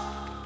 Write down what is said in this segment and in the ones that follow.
Oh.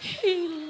He